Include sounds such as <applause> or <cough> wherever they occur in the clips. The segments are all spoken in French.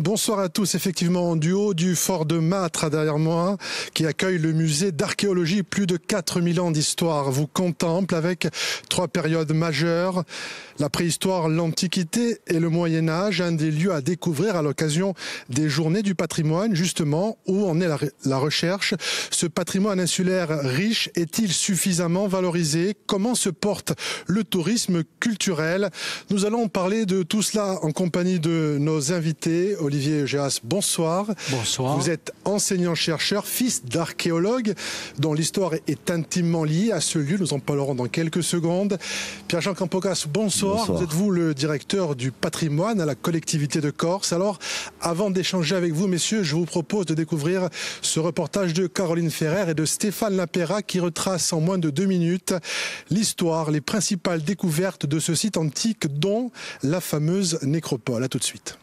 Bonsoir à tous. Effectivement, du haut du fort de Mâtre derrière moi, qui accueille le musée d'archéologie, plus de 4000 ans d'histoire, vous contemple avec trois périodes majeures. La préhistoire, l'Antiquité et le Moyen Âge, un des lieux à découvrir à l'occasion des journées du patrimoine, justement, où en est la, la recherche. Ce patrimoine insulaire riche est-il suffisamment valorisé? Comment se porte le tourisme culturel? Nous allons parler de tout cela en compagnie de nos invités. Olivier Géas, bonsoir. Bonsoir. Vous êtes enseignant-chercheur, fils d'archéologue, dont l'histoire est intimement liée à ce lieu. Nous en parlerons dans quelques secondes. Pierre-Jean Campocas, bonsoir. Bonsoir. Vous êtes vous le directeur du patrimoine à la collectivité de Corse? Alors, avant d'échanger avec vous, messieurs, je vous propose de découvrir ce reportage de Caroline Ferrer et de Stéphane Lapera qui retrace en moins de deux minutes l'histoire, les principales découvertes de ce site antique, dont la fameuse nécropole. À tout de suite.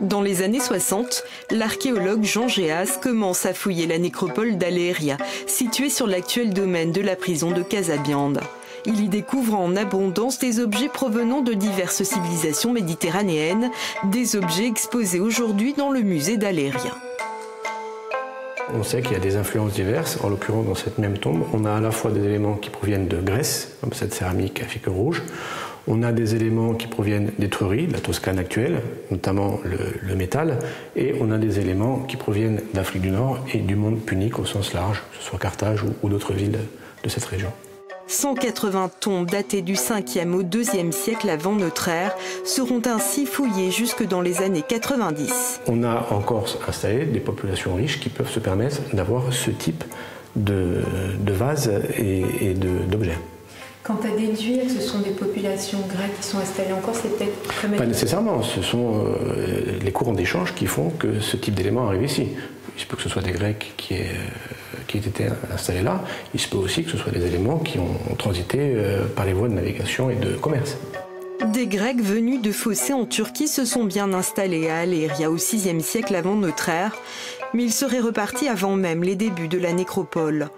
Dans les années 60, l'archéologue Jean Géas commence à fouiller la nécropole d'Aléria, située sur l'actuel domaine de la prison de Casabiande. Il y découvre en abondance des objets provenant de diverses civilisations méditerranéennes, des objets exposés aujourd'hui dans le musée d'Aléria. On sait qu'il y a des influences diverses. En l'occurrence, dans cette même tombe, on a à la fois des éléments qui proviennent de Grèce, comme cette céramique à figure rouge. On a des éléments qui proviennent d'Étrurie, de la Toscane actuelle, notamment le, le, métal. Et on a des éléments qui proviennent d'Afrique du Nord et du monde punique au sens large, que ce soit Carthage ou, ou d'autres villes de cette région. 180 tombes datées du 5e au 2e siècle avant notre ère seront ainsi fouillées jusque dans les années 90. On a en Corse installé des populations riches qui peuvent se permettre d'avoir ce type de, de vases et, et d'objets. Quant à déduire que ce sont des populations grecques qui sont installées en Corse, c'est peut-être. Pas nécessairement, ce sont euh, les courants d'échange qui font que ce type d'éléments arrive ici. Il se peut que ce soit des Grecs qui aient, qui aient été installés là, il se peut aussi que ce soit des éléments qui ont transité euh, par les voies de navigation et de commerce. Des Grecs venus de Fossé en Turquie se sont bien installés à Aléria au VIe siècle avant notre ère, mais ils seraient repartis avant même les débuts de la nécropole.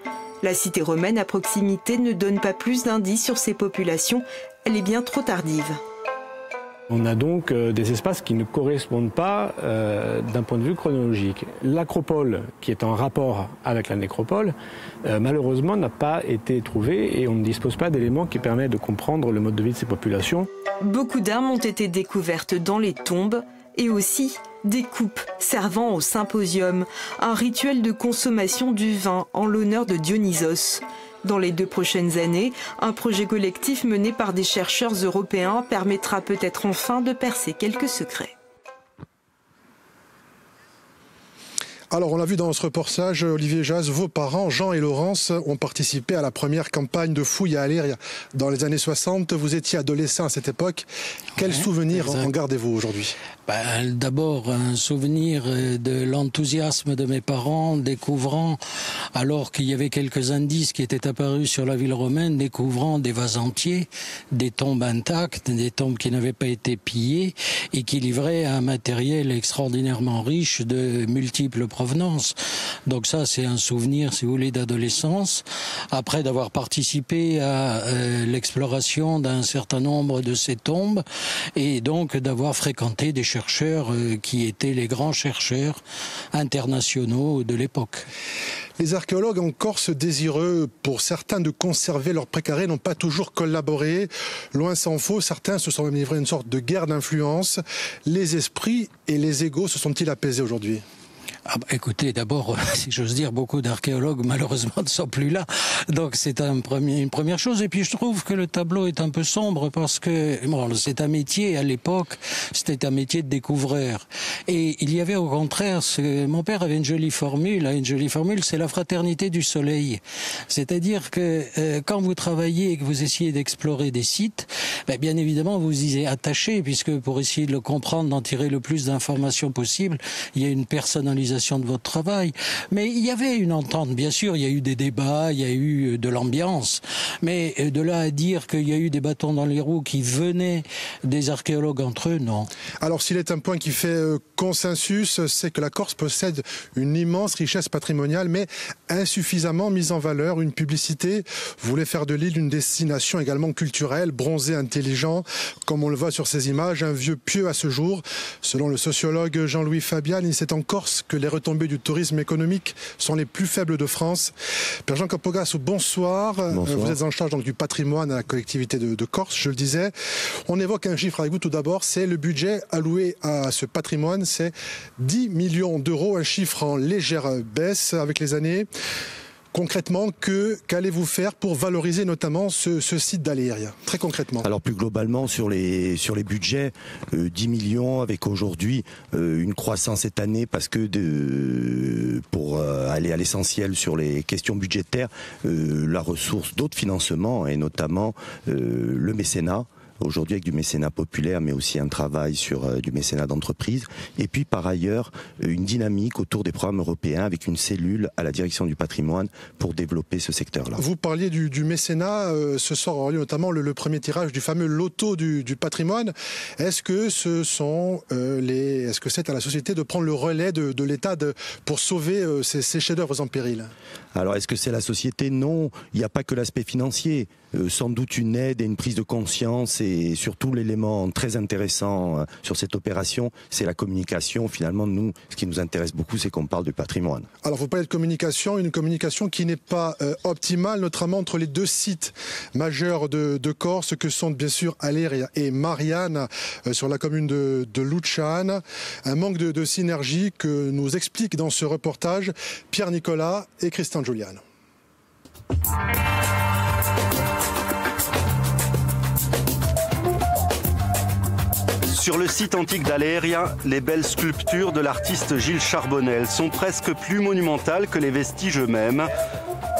La cité romaine à proximité ne donne pas plus d'indices sur ces populations, elle est bien trop tardive. On a donc euh, des espaces qui ne correspondent pas euh, d'un point de vue chronologique. L'acropole, qui est en rapport avec la nécropole, euh, malheureusement n'a pas été trouvée et on ne dispose pas d'éléments qui permettent de comprendre le mode de vie de ces populations. Beaucoup d'armes ont été découvertes dans les tombes et aussi des coupes servant au symposium, un rituel de consommation du vin en l'honneur de Dionysos. Dans les deux prochaines années, un projet collectif mené par des chercheurs européens permettra peut-être enfin de percer quelques secrets. Alors, on l'a vu dans ce reportage, Olivier Jazz, vos parents, Jean et Laurence, ont participé à la première campagne de fouilles à Aléria dans les années 60. Vous étiez adolescent à cette époque. Quels ouais, souvenirs exact. en gardez-vous aujourd'hui? Ben, D'abord, un souvenir de l'enthousiasme de mes parents découvrant, alors qu'il y avait quelques indices qui étaient apparus sur la ville romaine, découvrant des vases entiers, des tombes intactes, des tombes qui n'avaient pas été pillées et qui livraient un matériel extraordinairement riche de multiples provenance. Donc ça, c'est un souvenir, si vous voulez, d'adolescence. Après d'avoir participé à euh, l'exploration d'un certain nombre de ces tombes et donc d'avoir fréquenté des chercheurs euh, qui étaient les grands chercheurs internationaux de l'époque. Les archéologues en Corse désireux, pour certains, de conserver leur précaré, n'ont pas toujours collaboré. Loin s'en faut, certains se sont même livrés à une sorte de guerre d'influence. Les esprits et les égaux se sont-ils apaisés aujourd'hui? Ah bah, écoutez, d'abord, <laughs> si j'ose dire, beaucoup d'archéologues malheureusement <laughs> ne sont plus là. Donc c'est un premier, une première chose. Et puis je trouve que le tableau est un peu sombre parce que bon, c'est un métier à l'époque, c'était un métier de découvreur. Et il y avait au contraire, ce, mon père avait une jolie formule, hein, une jolie formule, c'est la fraternité du soleil. C'est-à-dire que euh, quand vous travaillez et que vous essayez d'explorer des sites, ben, bien évidemment vous y êtes attaché puisque pour essayer de le comprendre, d'en tirer le plus d'informations possible, il y a une personne professionnalisation de votre travail. Mais il y avait une entente, bien sûr, il y a eu des débats, il y a eu de l'ambiance, mais de là à dire qu'il y a eu des bâtons dans les roues qui venaient des archéologues entre eux, non. Alors s'il est un point qui fait euh, consensus, c'est que la Corse possède une immense richesse patrimoniale, mais insuffisamment mise en valeur. Une publicité voulait faire de l'île une destination également culturelle, bronzée, intelligent, comme on le voit sur ces images, un vieux pieux à ce jour. Selon le sociologue Jean-Louis Fabian, c'est en Corse que les retombées du tourisme économique sont les plus faibles de France. Père Jean Capogas, bonsoir. bonsoir. Vous êtes en charge donc, du patrimoine à la collectivité de, de Corse, je le disais. On évoque un chiffre avec vous tout d'abord, c'est le budget alloué à ce patrimoine, c'est 10 millions d'euros, un chiffre en légère baisse avec les années. Concrètement, qu'allez-vous faire pour valoriser notamment ce, site d'Aléria? Très concrètement. Alors plus globalement sur les sur les budgets, euh, 10 millions avec aujourd'hui euh, une croissance cette année parce que pour euh, aller à l'essentiel sur les questions budgétaires, euh, la ressource d'autres financements et notamment le mécénat aujourd'hui avec du mécénat populaire, mais aussi un travail sur euh, du mécénat d'entreprise. Et puis par ailleurs, une dynamique autour des programmes européens avec une cellule à la direction du patrimoine pour développer ce secteur-là. Vous parliez du, du mécénat, euh, ce soir aura lieu notamment le, le, premier tirage du fameux loto du, du patrimoine. Est-ce que ce sont euh, les, est-ce que c'est à la société de prendre le relais de, de l'État pour sauver euh, ces, ces chefs-d'œuvre en péril? Alors est-ce que c'est la société? Non, il n'y a pas que l'aspect financier. Euh, sans doute une aide et une prise de conscience et surtout l'élément très intéressant euh, sur cette opération, c'est la communication. Finalement, nous, ce qui nous intéresse beaucoup, c'est qu'on parle du patrimoine. Alors, vous parlez de communication, une communication qui n'est pas euh, optimale, notamment entre les deux sites majeurs de, Corse, que sont bien sûr Aléria et Marianne, sur la commune de, de. Un manque de, de synergie que nous expliquent dans ce reportage Pierre Nicolas et Christian Julian. Sur le site antique d'Aléria, les belles sculptures de l'artiste Gilles Charbonnel sont presque plus monumentales que les vestiges eux-mêmes.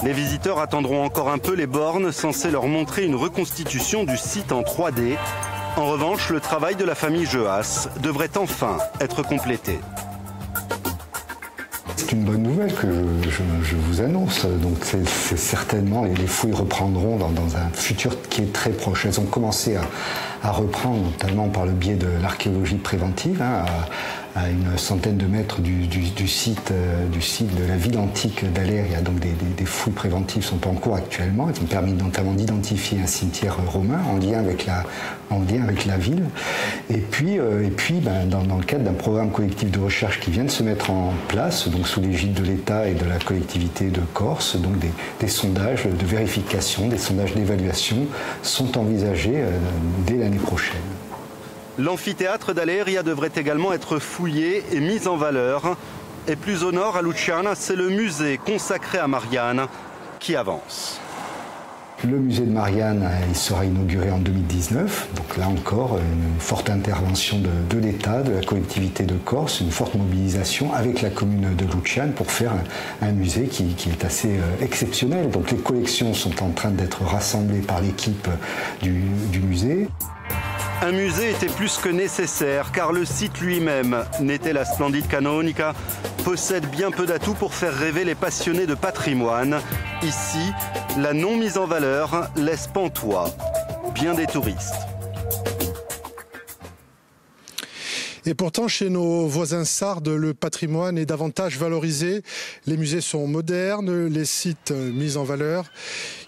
Les visiteurs attendront encore un peu les bornes censées leur montrer une reconstitution du site en 3D. En revanche, le travail de la famille Jeas devrait enfin être complété. C'est une bonne nouvelle que je, vous annonce. Donc c'est certainement, les, les, fouilles reprendront dans, un futur qui est très proche. Elles ont commencé à, reprendre, notamment par le biais de l'archéologie préventive, hein, à, une centaine de mètres du, euh, site de la ville antique d'Alère. Il y a donc des, fouilles préventives sont en cours actuellement. Elles ont permis notamment d'identifier un cimetière romain en lien avec la, ville. Et puis, euh, ben, dans, le cadre d'un programme collectif de recherche qui vient de se mettre en place, donc sous l'égide de l'État et de la collectivité de Corse, des sondages de vérification, des sondages d'évaluation sont envisagés euh, dès l'année prochaine. L'amphithéâtre d'Aléria devrait également être fouillé et mis en valeur. Et plus au nord, à Luciana, c'est le musée consacré à Marianne qui avance. Le musée de Marianne sera inauguré en 2019. Donc là encore, une forte intervention de, l'État, de la collectivité de Corse, une forte mobilisation avec la commune de Luciane pour faire un, musée qui, est assez euh, exceptionnel. Donc les collections sont en train d'être rassemblées par l'équipe du, du musée. Un musée était plus que nécessaire car le site lui-même, n'était la splendide Canonica, possède bien peu d'atouts pour faire rêver les passionnés de patrimoine. Ici, la non mise en valeur laisse pantois bien des touristes. Et pourtant, chez nos voisins sardes, le patrimoine est davantage valorisé. Les musées sont modernes, les sites mis en valeur.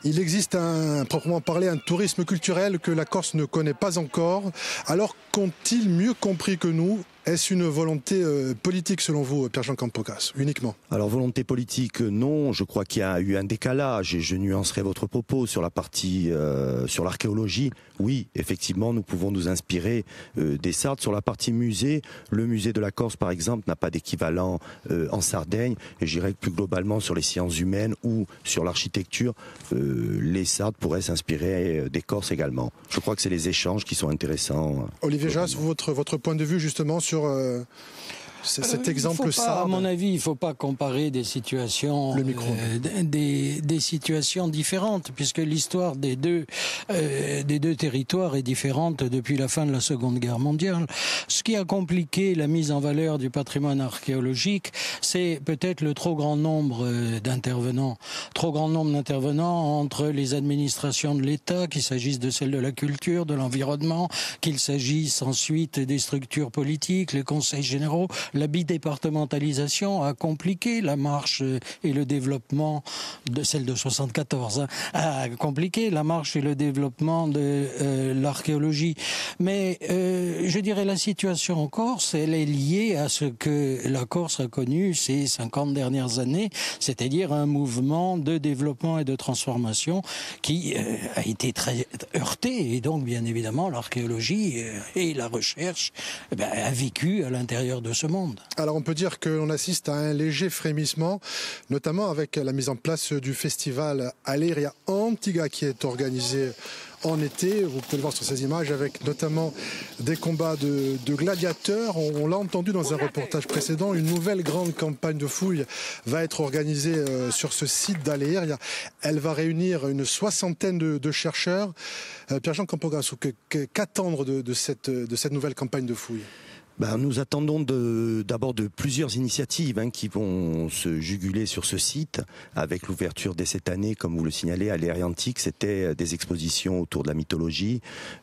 Il existe un, proprement parlé, un tourisme culturel que la Corse ne connaît pas encore. Alors qu'ont-ils mieux compris que nous est-ce une volonté euh, politique selon vous, Pierre-Jean Campocas, uniquement? Alors volonté politique, non. Je crois qu'il y a eu un décalage et je nuancerai votre propos sur la partie euh, sur l'archéologie. Oui, effectivement, nous pouvons nous inspirer euh, des Sardes. Sur la partie musée, le musée de la Corse, par exemple, n'a pas d'équivalent euh, en Sardaigne. Et j'irais plus globalement sur les sciences humaines ou sur l'architecture, euh, les Sardes pourraient s'inspirer des Corses également. Je crois que c'est les échanges qui sont intéressants. Olivier Jass, votre, votre point de vue justement sur sur euh, cet exemple À mon avis, il ne faut pas comparer des situations, des, des, situations différentes, puisque l'histoire des deux des deux territoires est différente depuis la fin de la Seconde Guerre mondiale. Ce qui a compliqué la mise en valeur du patrimoine archéologique, c'est peut-être le trop grand nombre d'intervenants, trop grand nombre d'intervenants entre les administrations de l'État, qu'il s'agisse de celles de la culture, de l'environnement, qu'il s'agisse ensuite des structures politiques, les conseils généraux. La bidépartementalisation a compliqué la marche et le développement de celle de 74, hein, a compliqué la marche et le développement de euh, l'archéologie. Mais euh, je dirais la situation en Corse, elle est liée à ce que la Corse a connu ces 50 dernières années, c'est-à-dire un mouvement de développement et de transformation qui euh, a été très heurté et donc bien évidemment l'archéologie et la recherche eh ben, a vécu à l'intérieur de ce monde. Alors on peut dire que l'on assiste à un léger frémissement, notamment avec la mise en place du festival Aleria Antiga qui est organisé en été. Vous pouvez le voir sur ces images avec notamment des combats de, gladiateurs. On, l'a entendu dans un reportage précédent. Une nouvelle grande campagne de fouilles va être organisée euh, sur ce site d'Aléria. Elle va réunir une soixantaine de, chercheurs. Euh, Pierre-Jean Campograsso, qu'attendre de, cette, de cette nouvelle campagne de fouilles? Ben, nous attendons d'abord de, plusieurs initiatives hein, qui vont se juguler sur ce site, avec l'ouverture dès cette année, comme vous le signalez, à l'ère antique, c'était euh, des expositions autour de la mythologie,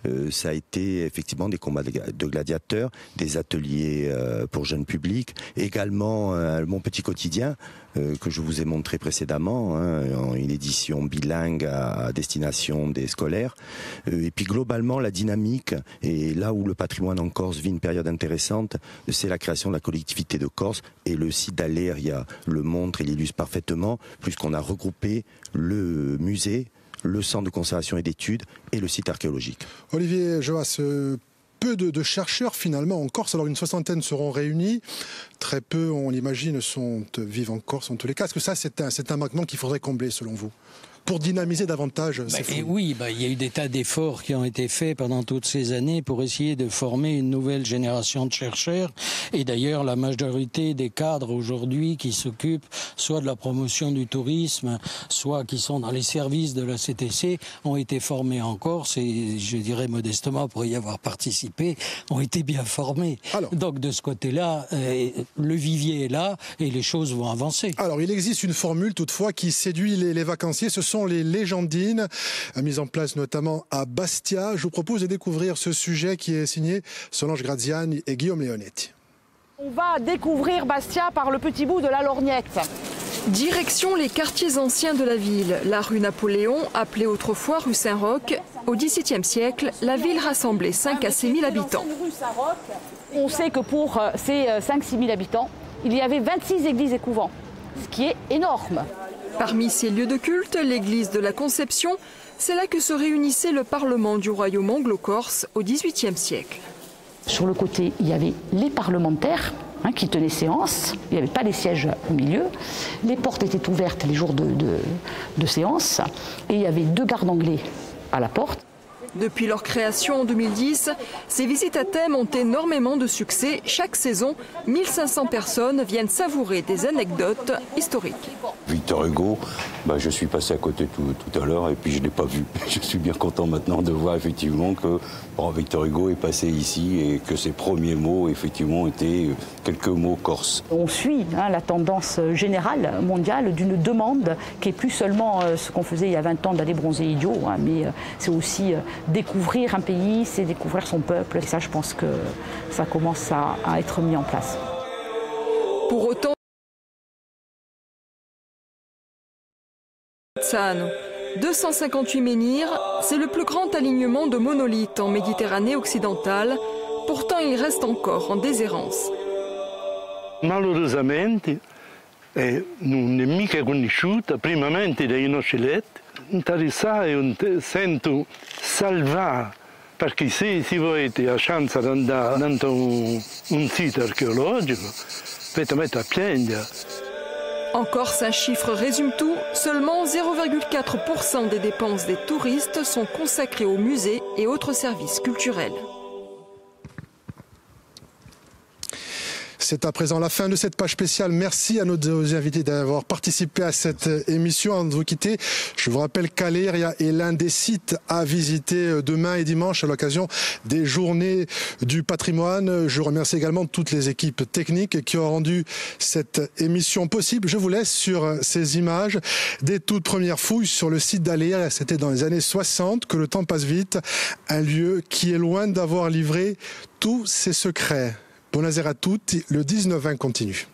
euh, ça a été effectivement des combats de gladiateurs, des ateliers euh, pour jeunes publics, également mon petit quotidien, que je vous ai montré précédemment, hein, une édition bilingue à destination des scolaires. Euh, et puis globalement, la dynamique, et là où le patrimoine en Corse vit une période intéressante, c'est la création de la collectivité de Corse. Et le site d'Aléria le montre et l'illustre parfaitement, puisqu'on a regroupé le musée, le centre de conservation et d'études et le site archéologique. Olivier Joas, euh, peu de, chercheurs finalement en Corse. Alors une soixantaine seront réunis. Très peu, on l'imagine, sont vivent en Corse en tous les cas. Est-ce que ça, c'est un, un manquement qu'il faudrait combler selon vous? Pour dynamiser davantage bah, Oui, bah, il y a eu des tas d'efforts qui ont été faits pendant toutes ces années pour essayer de former une nouvelle génération de chercheurs. Et d'ailleurs, la majorité des cadres aujourd'hui qui s'occupent soit de la promotion du tourisme, soit qui sont dans les services de la CTC, ont été formés en Corse et je dirais modestement, pour y avoir participé, ont été bien formés. Donc de ce côté-là, euh, le vivier est là et les choses vont avancer. Alors il existe une formule toutefois qui séduit les, les vacanciers. Ce sont les légendines, mises en place notamment à Bastia. Je vous propose de découvrir ce sujet qui est signé Solange Graziani et Guillaume Leonetti. On va découvrir Bastia par le petit bout de la lorgnette. Direction les quartiers anciens de la ville. La rue Napoléon, appelée autrefois rue Saint-Roch, au XVIIe siècle, la ville rassemblait 5 à 6 000 habitants. On sait que pour euh, ces 5-6 euh, 000 habitants, il y avait 26 églises et couvents, ce qui est énorme. Parmi ces lieux de culte, l'église de la Conception, c'est là que se réunissait le Parlement du royaume anglo-corse au XVIIIe siècle. Sur le côté, il y avait les parlementaires hein, qui tenaient séance. Il n'y avait pas les sièges au milieu. Les portes étaient ouvertes les jours de, de séance. Et il y avait deux gardes anglais à la porte. Depuis leur création en 2010, ces visites à thème ont énormément de succès. Chaque saison, 1500 personnes viennent savourer des anecdotes historiques. Victor Hugo, bah, je suis passé à côté tout, à l'heure et puis je ne l'ai pas vu. <laughs> Je suis bien content maintenant de voir effectivement que Victor Hugo est passé ici et que ses premiers mots effectivement étaient quelques mots corses. On suit hein, la tendance générale mondiale d'une demande qui est plus seulement euh, ce qu'on faisait il y a 20 ans d'aller bronzer idiot, hein, mais euh, c'est aussi euh, découvrir un pays, c'est découvrir son peuple. Et ça, je pense que ça commence à, être mis en place. Pour autant, 258 menhirs, c'est le plus grand alignement de monolithes en Méditerranée occidentale. Pourtant, il reste encore en déshérence. Malheureusement, eh, non è mica conosciuta primamente dai nostri interessare un la chance di andare dans un, un site archéologique, faites mettre à piangere. En Corse, un chiffre résume tout. Seulement 0,4% des dépenses des touristes sont consacrées aux musées et autres services culturels. C'est à présent la fin de cette page spéciale. Merci à nos invités d'avoir participé à cette émission. Avant de vous quitter, je vous rappelle qu'Aléria est l'un des sites à visiter demain et dimanche à l'occasion des journées du patrimoine. Je remercie également toutes les équipes techniques qui ont rendu cette émission possible. Je vous laisse sur ces images des toutes premières fouilles sur le site d'Aléria. C'était dans les années 60 que le temps passe vite. Un lieu qui est loin d'avoir livré tous ses secrets. Bonne à toutes, le 19-20 continue.